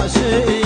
başı